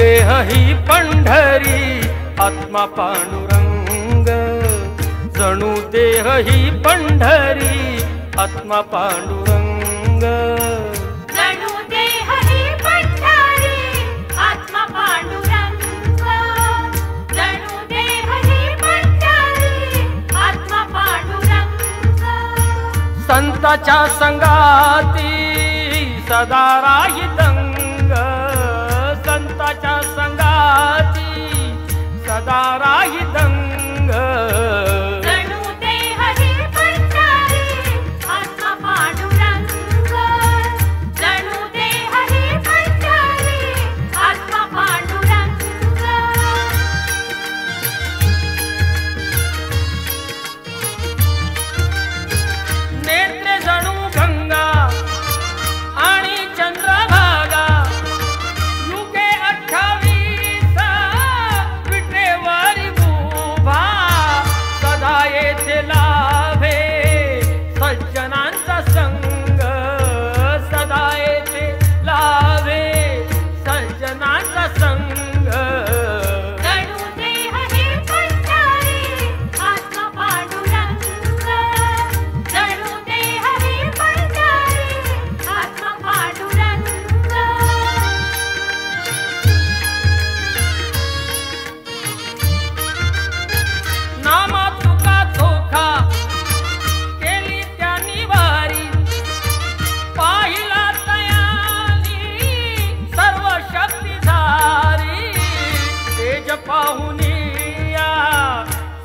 देह ही पंढरी आत्मा पांडुरंग. जणू देह ही पंढरी आत्मा पांडुरंग. संताच्या संगाती सदा राहितं संताच्या संगाची सदा राही दंग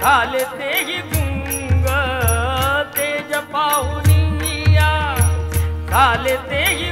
घाल तेही गुंग ते जपाहुनिया घाल तेही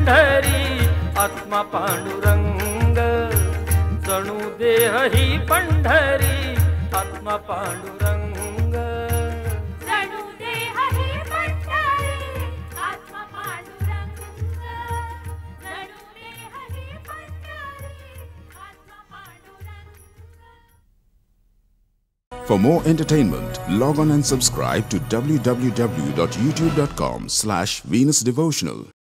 पंढरी आत्मा पांडुरंग जणू देह ही पंढरी आत्मा Pandurang For more entertainment, log on and subscribe to www.youtube.com slash Venus Devotional.